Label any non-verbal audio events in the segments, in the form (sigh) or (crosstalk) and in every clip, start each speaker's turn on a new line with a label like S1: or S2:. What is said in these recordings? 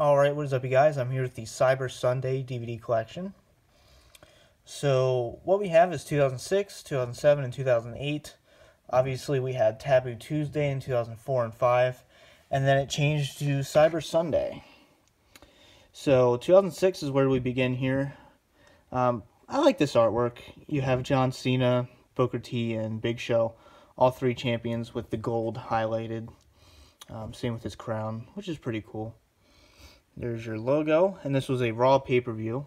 S1: Alright, what is up you guys? I'm here with the Cyber Sunday DVD collection. So, what we have is 2006, 2007, and 2008. Obviously, we had Taboo Tuesday in 2004 and 5, and then it changed to Cyber Sunday. So, 2006 is where we begin here. Um, I like this artwork. You have John Cena, Booker T, and Big Show, all three champions with the gold highlighted. Um, same with his crown, which is pretty cool. There's your logo, and this was a Raw pay-per-view.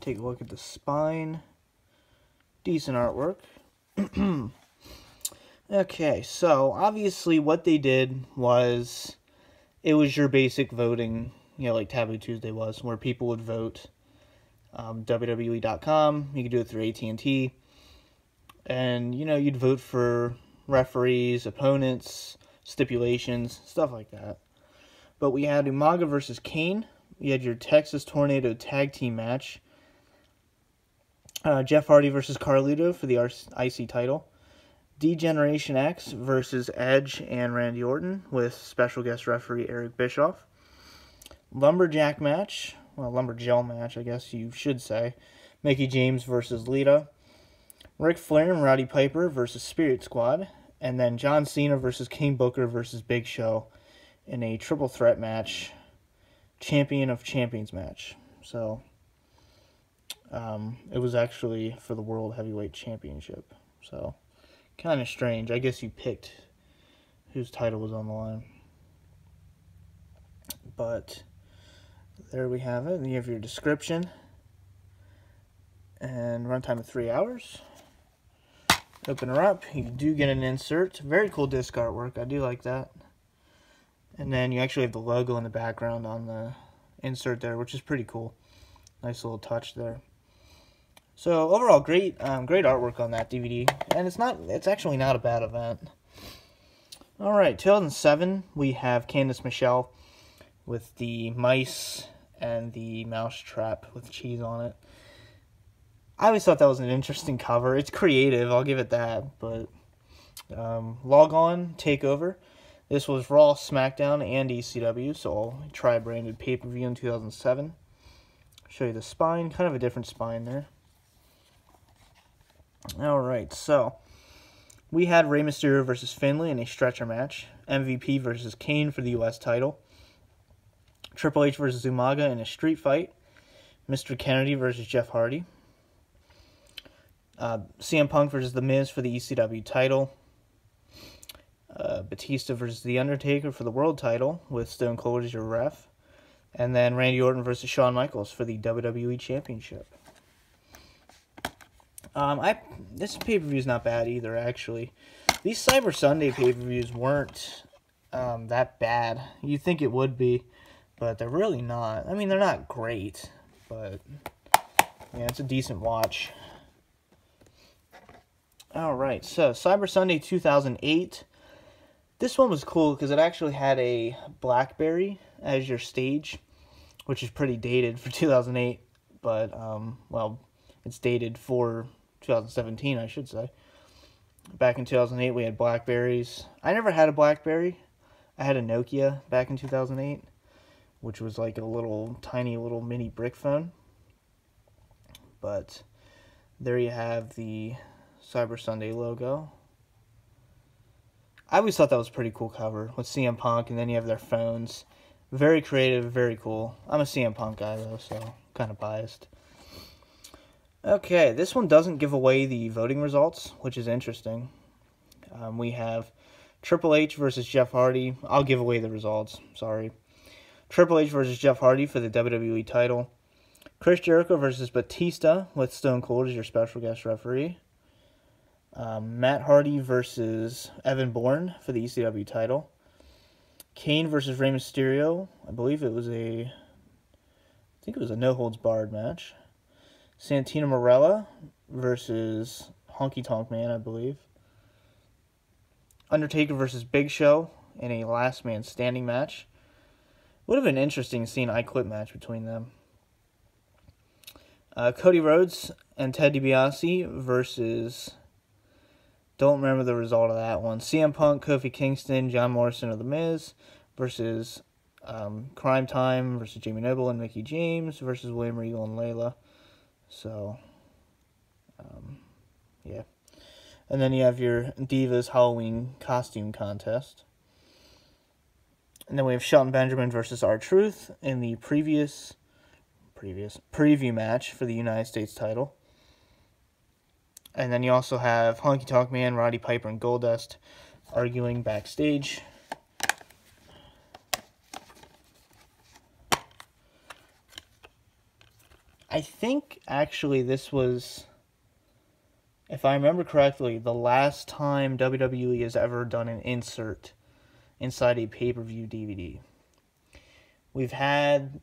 S1: Take a look at the spine. Decent artwork. (clears throat) okay, so obviously what they did was it was your basic voting, you know, like Taboo Tuesday was, where people would vote. Um, WWE.com, you could do it through AT&T, and you know you'd vote for referees, opponents, stipulations, stuff like that. But we had Umaga versus Kane. We had your Texas Tornado Tag Team match. Uh, Jeff Hardy versus Carlito for the IC title. D-Generation X versus Edge and Randy Orton with special guest referee Eric Bischoff. Lumberjack match, well, Lumberjill match, I guess you should say. Mickie James versus Lita. Ric Flair and Roddy Piper versus Spirit Squad. And then John Cena versus King Booker versus Big Show in a triple threat match, champion of champions match. So um, it was actually for the World Heavyweight Championship. So kind of strange. I guess you picked whose title was on the line. But there we have it. You have your description. And runtime of three hours. Open her up. You do get an insert. Very cool disc artwork. I do like that. And then you actually have the logo in the background on the insert there, which is pretty cool. Nice little touch there. So overall, great, um, great artwork on that DVD, and it's not, it's actually not a bad event. All right, 2007, we have Candice Michelle with the mice and the mouse trap with cheese on it. I always thought that was an interesting cover. It's creative, I'll give it that, but um, log on, take over. This was Raw, SmackDown, and ECW, so all tri-branded pay-per-view in 2007. Show you the spine, kind of a different spine there. Alright, so we had Rey Mysterio versus Finlay in a stretcher match. MVP versus Kane for the U.S. title. Triple H versus Umaga in a street fight. Mr. Kennedy versus Jeff Hardy. Uh, CM Punk versus The Miz for the ECW title uh, Batista versus The Undertaker for the world title with Stone Cold as your ref. And then Randy Orton versus Shawn Michaels for the WWE Championship. Um, I this pay per view is not bad either. Actually, these Cyber Sunday pay per views weren't um, that bad. You think it would be, but they're really not. I mean, they're not great, but yeah, it's a decent watch. All right, so Cyber Sunday 2008. This one was cool because it actually had a BlackBerry as your stage, which is pretty dated for (laughs) 2008, but, um, well, it's dated for 2017, I should say. Back in 2008, we had Blackberries. I never had a Blackberry. I had a Nokia back in 2008, which was like a little tiny little mini brick phone. But there you have the Cyber Sunday logo. I always thought that was a pretty cool cover with CM Punk, and then you have their phones. Very creative, very cool. I'm a CM Punk guy, though, so kind of biased. Okay, this one doesn't give away the voting results, which is interesting. Um, we have Triple H versus Jeff Hardy. I'll give away the results, sorry. Triple H versus Jeff Hardy for the WWE title. Chris Jericho versus Batista with Stone Cold as your special guest referee. Um, Matt Hardy versus Evan Bourne for the ECW title. Kane versus Rey Mysterio. I believe it was a, I think it was a no holds barred match. Santino Marella versus Honky Tonk Man, I believe. Undertaker versus Big Show in a last man standing match. Would have been interesting seeing I Quit match between them. Uh, Cody Rhodes and Ted DiBiase versus don't remember the result of that one. CM Punk, Kofi Kingston, John Morrison of The Miz versus um, Cryme Tyme versus Jamie Noble and Mickie James versus William Regal and Layla. So, um, yeah. And then you have your Divas Halloween costume contest. And then we have Shelton Benjamin versus R-Truth in the previous previous preview match for the United States title. And then you also have Honky Tonk Man, Roddy Piper, and Goldust arguing backstage. I think actually this was, if I remember correctly, the last time WWE has ever done an insert inside a pay per view DVD. We've had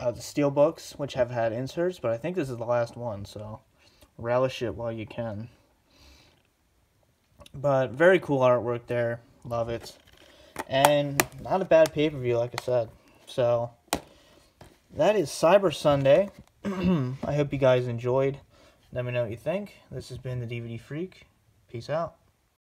S1: uh, the steel books, which have had inserts, but I think this is the last one, so relish it while you can. But very cool artwork there. Love it. And not a bad pay per view, like I said. So that is Cyber Sunday. (clears throat) I hope you guys enjoyed. Let me know what you think. This has been the DVD Freak. Peace out.